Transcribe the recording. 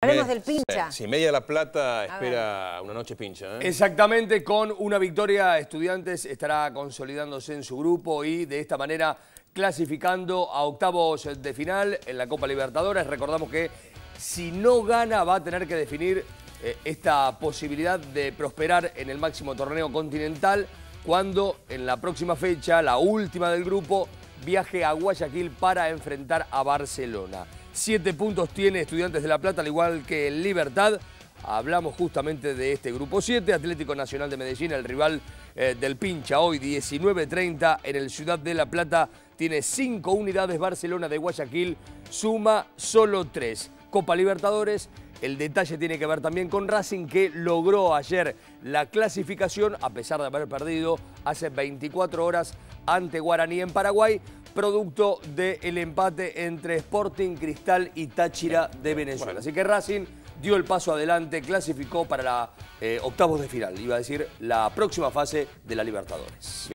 Hablemos del pincha. Si Media La Plata espera una noche pincha. ¿eh? Exactamente, con una victoria Estudiantes estará consolidándose en su grupo y de esta manera clasificando a octavos de final en la Copa Libertadores. Recordamos que si no gana va a tener que definir eh, esta posibilidad de prosperar en el máximo torneo continental cuando en la próxima fecha, la última del grupo, viaje a Guayaquil para enfrentar a Barcelona. Siete puntos tiene Estudiantes de La Plata, al igual que Libertad. Hablamos justamente de este grupo 7, Atlético Nacional de Medellín, el rival eh, del pincha hoy 19.30 en el Ciudad de La Plata. Tiene cinco unidades, Barcelona de Guayaquil suma solo tres. Copa Libertadores, el detalle tiene que ver también con Racing que logró ayer la clasificación a pesar de haber perdido hace 24 horas ante Guaraní en Paraguay producto del empate entre Sporting Cristal y Táchira de Venezuela. Así que Racing dio el paso adelante, clasificó para la eh, octavos de final, iba a decir la próxima fase de la Libertadores.